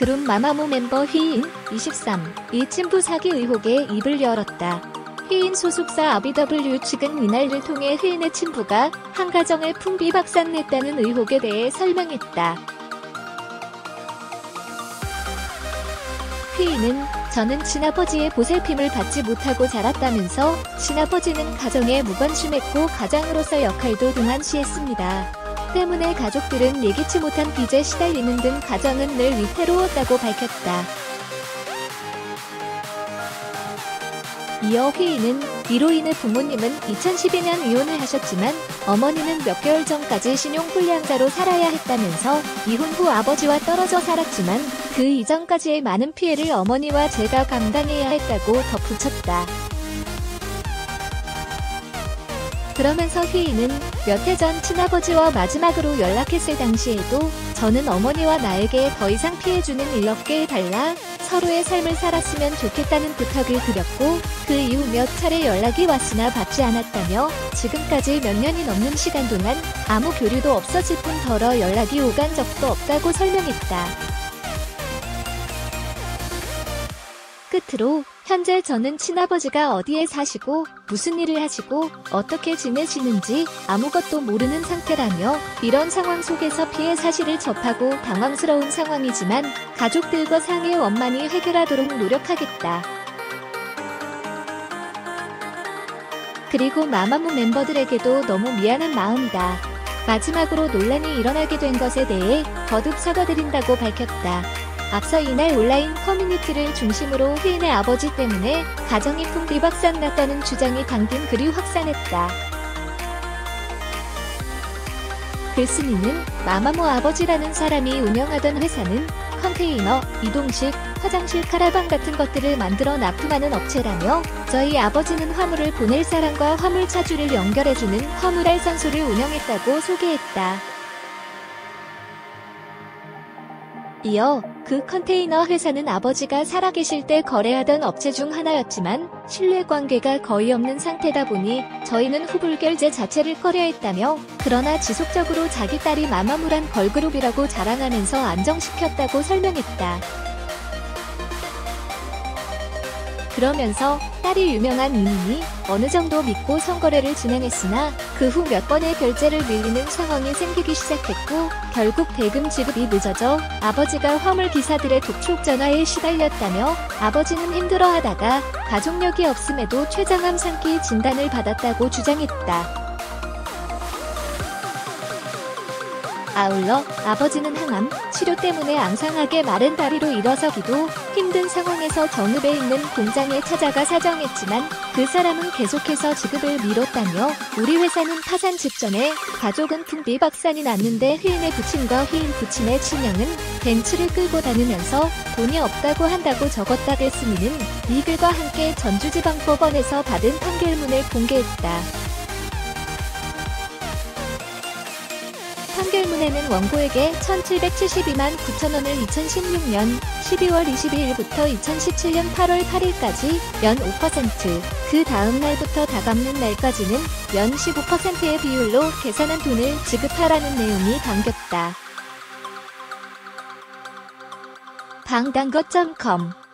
그룹 마마무 멤버 휘인 23. 이 친부 사기 의혹에 입을 열었다. 휘인 소속사 RBW 측은 이날을 통해 휘인의 친부가 한 가정을 풍비박산냈다는 의혹에 대해 설명했다. 휘인은 저는 친아버지의 보살핌을 받지 못하고 자랐다면서 친아버지는 가정에 무관심했고 가장으로서 역할도 등한시했습니다. 때문에 가족들은 예기치 못한 빚에 시달리는 등 가정은 늘 위태로웠다고 밝혔다. 이어 휘인은 이로 인해 부모님은 2012년 이혼을 하셨지만 어머니는 몇 개월 전까지 신용불량자로 살아야 했다면서 이혼 후 아버지와 떨어져 살았지만 그 이전까지의 많은 피해를 어머니와 제가 감당해야 했다고 덧붙였다. 그러면서 휘인은 몇 해 전 친아버지와 마지막으로 연락했을 당시에도 저는 어머니와 나에게 더 이상 피해주는 일 없게 해달라 서로의 삶을 살았으면 좋겠다는 부탁을 드렸고 그 이후 몇 차례 연락이 왔으나 받지 않았다며 지금까지 몇 년이 넘는 시간 동안 아무 교류도 없어질 뿐더러 연락이 오간 적도 없다고 설명했다. 끝으로 현재 저는 친아버지가 어디에 사시고 무슨 일을 하시고 어떻게 지내시는지 아무것도 모르는 상태라며 이런 상황 속에서 피해 사실을 접하고 당황스러운 상황이지만 가족들과 상의 원만히 해결하도록 노력하겠다. 그리고 마마무 멤버들에게도 너무 미안한 마음이다. 마지막으로 논란이 일어나게 된 것에 대해 거듭 사과드린다고 밝혔다. 앞서 이날 온라인 커뮤니티를 중심으로 휘인의 아버지 때문에 가정이 풍비박산 났다는 주장이 당긴 글이 확산했다. 글쓴이는 마마무 아버지라는 사람이 운영하던 회사는 컨테이너, 이동식, 화장실 카라반 같은 것들을 만들어 납품하는 업체라며 저희 아버지는 화물을 보낼 사람과 화물 차주를 연결해주는 화물알 선소를 운영했다고 소개했다. 이어 그 컨테이너 회사는 아버지가 살아계실 때 거래하던 업체 중 하나였지만 신뢰관계가 거의 없는 상태다 보니 저희는 후불결제 자체를 꺼려했다며 그러나 지속적으로 자기 딸이 마마무란 걸그룹이라고 자랑하면서 안정시켰다고 설명했다. 그러면서 딸이 유명한 이민이 어느 정도 믿고 성거래를 진행했으나 그 후 몇 번의 결제를 밀리는 상황이 생기기 시작했고 결국 대금 지급이 늦어져 아버지가 화물 기사들의 독촉 전화에 시달렸다며 아버지는 힘들어하다가 가족력이 없음에도 췌장암 상기 진단을 받았다고 주장했다. 아울러 아버지는 항암 치료 때문에 앙상하게 마른 다리로 일어서기도 힘든 상황에서 정읍에 있는 공장에 찾아가 사정했지만 그 사람은 계속해서 지급을 미뤘다며 우리 회사는 타산 직전에 가족은 풍비박산이 났는데 휘인의 부친과 휘인 부친의 친형은 벤츠를 끌고 다니면서 돈이 없다고 한다고 적었다 글쓴이는 이 글과 함께 전주지방법원에서 받은 판결문을 공개했다. 판결문에는 원고에게 1772만 9천원을 2016년 12월 22일부터 2017년 8월 8일까지 연 5%, 그 다음 날부터 다 갚는 날까지는 연 15%의 비율로 계산한 돈을 지급하라는 내용이 담겼다. 방당것.com